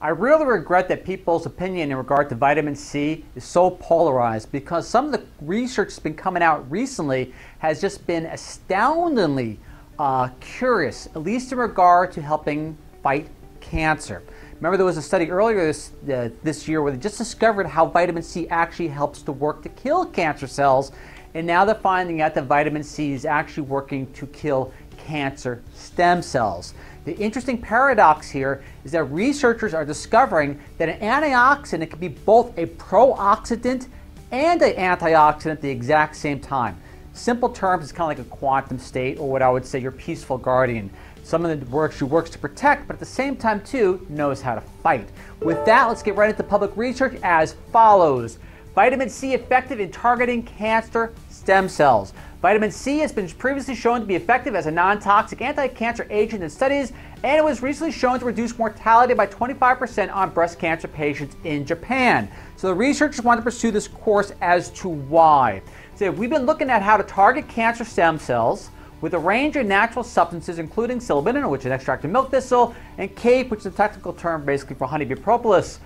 I really regret that people's opinion in regard to vitamin C is so polarized because some of the research that's been coming out recently has just been astoundingly uh, curious, at least in regard to helping fight cancer. Remember, there was a study earlier this, uh, this year where they just discovered how vitamin C actually helps to work to kill cancer cells, and now they're finding out that vitamin C is actually working to kill cancer stem cells. The interesting paradox here is that researchers are discovering that an antioxidant can be both a pro-oxidant and an antioxidant at the exact same time. Simple terms, it's kind of like a quantum state, or what I would say your peaceful guardian. Someone that works, who works to protect, but at the same time, too, knows how to fight. With that, let's get right into public research as follows. Vitamin C effective in targeting cancer stem cells. Vitamin C has been previously shown to be effective as a non toxic anti cancer agent in studies, and it was recently shown to reduce mortality by 25% on breast cancer patients in Japan. So the researchers want to pursue this course as to why. So we've been looking at how to target cancer stem cells with a range of natural substances, including silibin, which is an extract of milk thistle, and CAPE, which is a technical term basically for honeybee propolis.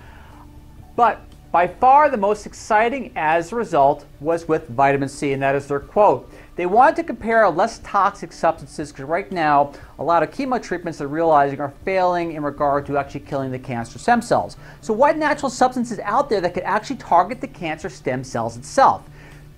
But by far the most exciting as a result was with vitamin C, and that is their quote. They wanted to compare less toxic substances because right now a lot of chemo treatments they're realizing are failing in regard to actually killing the cancer stem cells. So what natural substances out there that could actually target the cancer stem cells itself?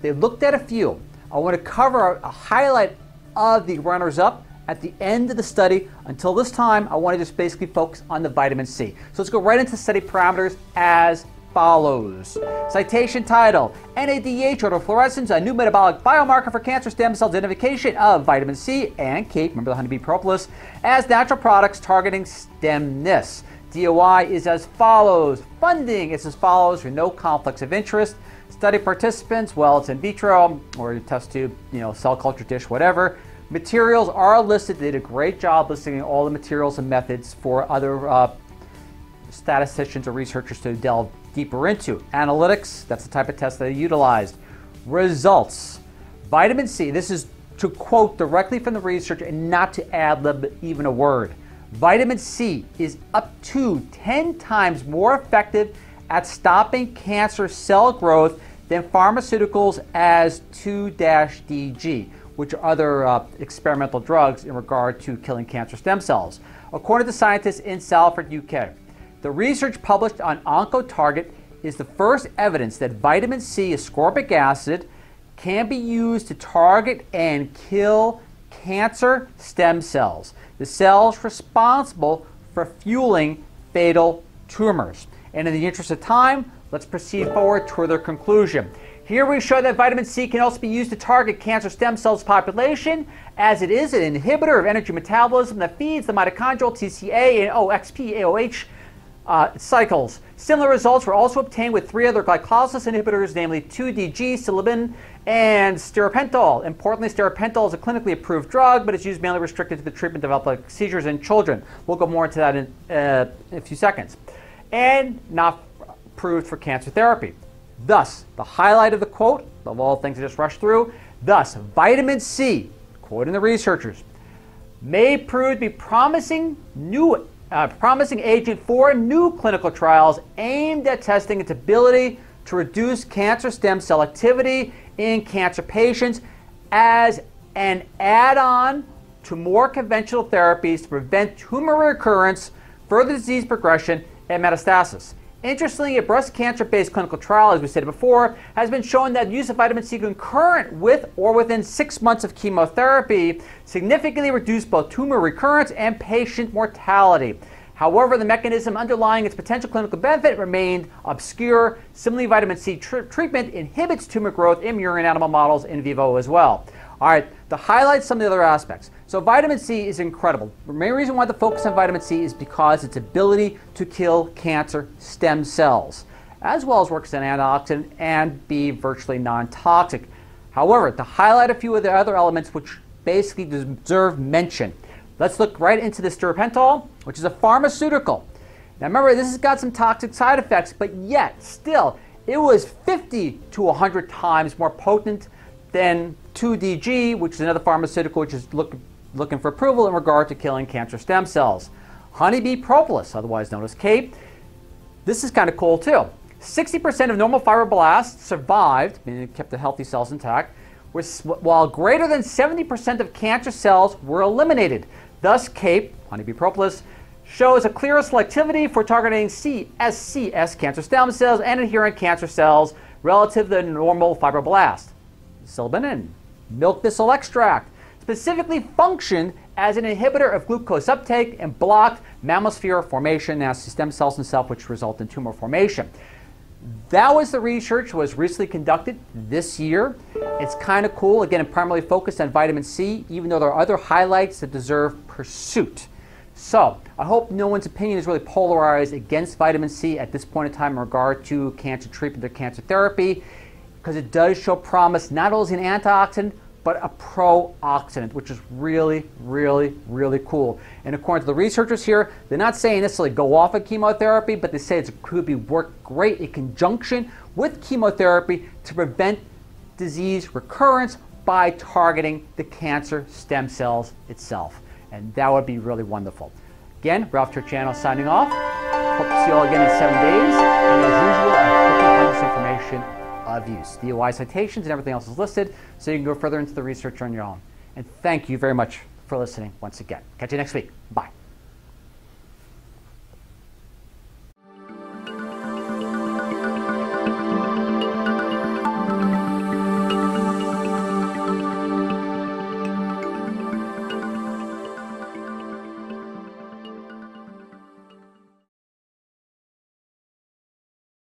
They looked at a few. I want to cover a highlight of the runners-up at the end of the study. Until this time, I want to just basically focus on the vitamin C. So let's go right into study parameters as follows. Citation title NADH autofluorescence, a new metabolic biomarker for cancer stem cell identification of vitamin C and CAPE, remember the honeybee propolis, as natural products targeting stemness. DOI is as follows. Funding is as follows for no conflicts of interest. Study participants, well, it's in vitro or test tube, you know, cell culture dish, whatever. Materials are listed. They did a great job listing all the materials and methods for other uh, statisticians or researchers to delve deeper into. Analytics, that's the type of test they utilized. Results. Vitamin C, this is to quote directly from the research and not to ad lib even a word. Vitamin C is up to 10 times more effective at stopping cancer cell growth than pharmaceuticals as 2-DG, which are other uh, experimental drugs in regard to killing cancer stem cells. According to scientists in Salford, UK, the research published on Oncotarget is the first evidence that vitamin C ascorbic acid can be used to target and kill cancer stem cells, the cells responsible for fueling fatal tumors. And in the interest of time, let's proceed forward toward their conclusion. Here we show that vitamin C can also be used to target cancer stem cells population, as it is an inhibitor of energy metabolism that feeds the mitochondrial TCA and OXPHOS uh, cycles. Similar results were also obtained with three other glycolysis inhibitors, namely 2-DG, silibin, and stiripentol. Importantly, stiripentol is a clinically approved drug, but it's used mainly restricted to the treatment of epileptic seizures in children. We'll go more into that in, uh, in a few seconds. And not approved for cancer therapy. Thus, the highlight of the quote, of all things I just rushed through, thus, vitamin C, quoting the researchers, may prove to be promising new uh, promising agent for new clinical trials aimed at testing its ability to reduce cancer stem cell activity in cancer patients as an add on to more conventional therapies to prevent tumor recurrence, further disease progression, and metastasis. Interestingly, a breast cancer based clinical trial, as we said before, has been shown that use of vitamin C concurrent with or within six months of chemotherapy significantly reduced both tumor recurrence and patient mortality. However, the mechanism underlying its potential clinical benefit remained obscure. Similarly, vitamin C tr- treatment inhibits tumor growth in murine animal models in vivo as well. All right, to highlight some of the other aspects. So, vitamin C is incredible. The main reason why the focus on vitamin C is because its ability to kill cancer stem cells, as well as works as an antioxidant and be virtually non toxic. However, to highlight a few of the other elements which basically deserve mention, let's look right into the stiripentol, which is a pharmaceutical. Now, remember, this has got some toxic side effects, but yet, still, it was 50 to 100 times more potent than 2DG, which is another pharmaceutical which is look, looking for approval in regard to killing cancer stem cells. Honeybee propolis, otherwise known as CAPE, This is kind of cool too. 60% of normal fibroblasts survived, meaning kept the healthy cells intact, while greater than 70% of cancer cells were eliminated. Thus, CAPE, honeybee propolis, shows a clearer selectivity for targeting CSCS cancer stem cells and adherent cancer cells relative to the normal fibroblast. Silibin, milk thistle extract, specifically functioned as an inhibitor of glucose uptake and blocked mammosphere formation, now stem cells themselves, which result in tumor formation. That was the research was recently conducted this year. It's kind of cool. Again, it primarily focused on vitamin C, even though there are other highlights that deserve pursuit. So, I hope no one's opinion is really polarized against vitamin C at this point in time in regard to cancer treatment or cancer therapy, because it does show promise not only as an antioxidant, but a pro-oxidant, which is really, really, really cool. And according to the researchers here, they're not saying necessarily go off of chemotherapy, but they say it could be work great in conjunction with chemotherapy to prevent disease recurrence by targeting the cancer stem cells itself. And that would be really wonderful. Again, Ralph Channel signing off. Hope to see you all again in seven days. And as usual, I hope you find this information of use. DOI citations and everything else is listed, so you can go further into the research on your own. And thank you very much for listening once again. Catch you next week. Bye.